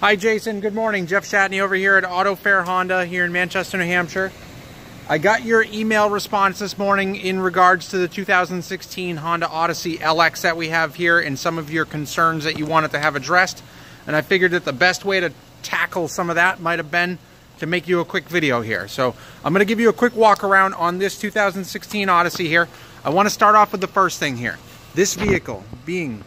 Hi Jason, good morning. Jeff Shatney over here at Auto Fair Honda here in Manchester, New Hampshire. I got your email response this morning in regards to the 2016 Honda Odyssey LX that we have here and some of your concerns that you wanted to have addressed. And I figured that the best way to tackle some of that might have been to make you a quick video here. So I'm going to give you a quick walk around on this 2016 Odyssey here. I want to start off with the first thing here. This vehicle being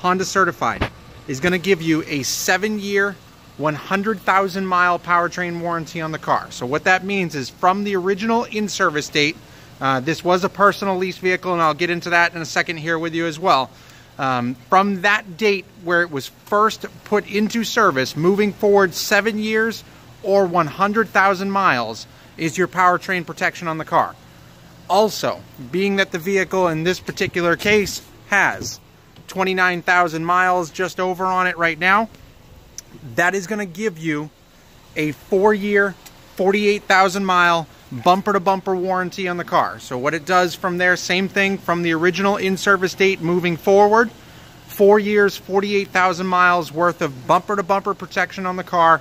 Honda certified is going to give you a seven year, 100,000 mile powertrain warranty on the car. So what that means is from the original in-service date, uh, this was a personal lease vehicle, and I'll get into that in a second here with you as well. Um, from that date where it was first put into service, moving forward seven years or 100,000 miles is your powertrain protection on the car. Also, being that the vehicle in this particular case has 29,000 miles just over on it right now. That is going to give you a four year, 48,000 mile bumper to bumper warranty on the car. So what it does from there, same thing from the original in-service date moving forward, four years, 48,000 miles worth of bumper to bumper protection on the car.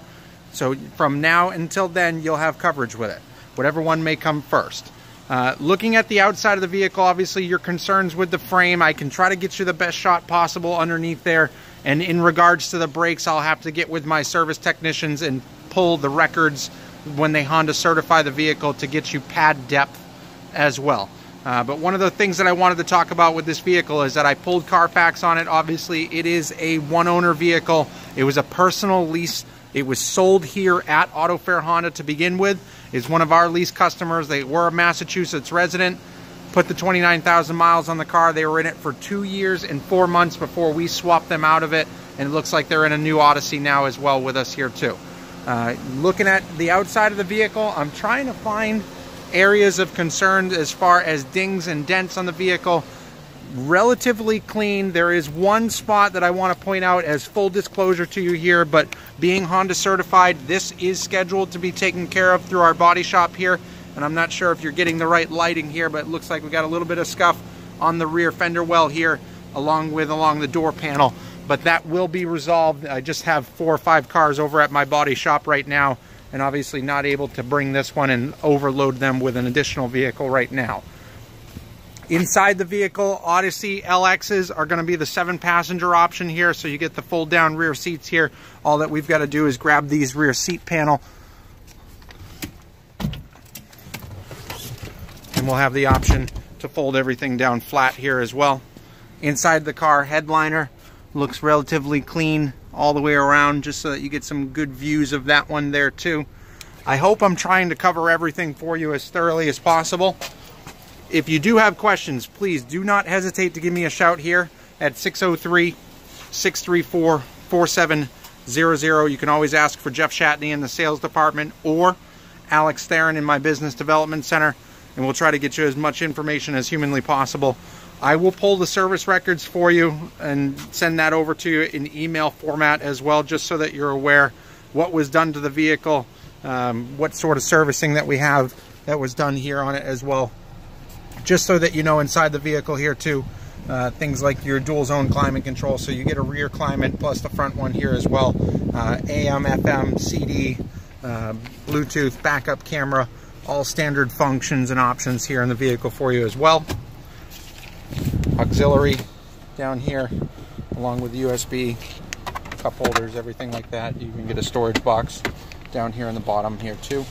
So from now until then, you'll have coverage with it, whatever one may come first. Uh, looking at the outside of the vehicle, obviously your concerns with the frame, I can try to get you the best shot possible underneath there. And in regards to the brakes, I'll have to get with my service technicians and pull the records when they Honda certify the vehicle to get you pad depth as well. Uh, but one of the things that I wanted to talk about with this vehicle is that I pulled Carfax on it. Obviously, it is a one owner vehicle. It was a personal lease it was sold here at Auto Fair Honda to begin with. Is one of our lease customers. They were a Massachusetts resident. Put the 29,000 miles on the car. They were in it for two years and four months before we swapped them out of it. And it looks like they're in a new Odyssey now as well with us here too. Uh, looking at the outside of the vehicle, I'm trying to find areas of concern as far as dings and dents on the vehicle relatively clean. There is one spot that I want to point out as full disclosure to you here, but being Honda certified, this is scheduled to be taken care of through our body shop here. And I'm not sure if you're getting the right lighting here, but it looks like we got a little bit of scuff on the rear fender well here, along with along the door panel. But that will be resolved. I just have four or five cars over at my body shop right now, and obviously not able to bring this one and overload them with an additional vehicle right now. Inside the vehicle, Odyssey LXs are going to be the seven passenger option here. So you get the fold down rear seats here. All that we've got to do is grab these rear seat panel. And we'll have the option to fold everything down flat here as well. Inside the car, headliner looks relatively clean all the way around just so that you get some good views of that one there too. I hope I'm trying to cover everything for you as thoroughly as possible. If you do have questions, please do not hesitate to give me a shout here at 603-634-4700. You can always ask for Jeff Shatney in the sales department or Alex Theron in my business development center, and we'll try to get you as much information as humanly possible. I will pull the service records for you and send that over to you in email format as well, just so that you're aware what was done to the vehicle, um, what sort of servicing that we have that was done here on it as well just so that you know inside the vehicle here too uh, things like your dual zone climate control. So you get a rear climate plus the front one here as well. Uh, AM FM CD uh, Bluetooth backup camera all standard functions and options here in the vehicle for you as well. Auxiliary down here along with USB cup holders everything like that. You can get a storage box down here in the bottom here too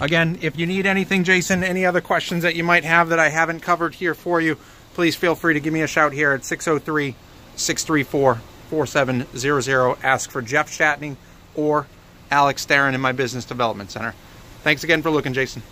Again, if you need anything, Jason, any other questions that you might have that I haven't covered here for you, please feel free to give me a shout here at 603-634-4700. Ask for Jeff Shatney or Alex Theron in my Business Development Center. Thanks again for looking, Jason.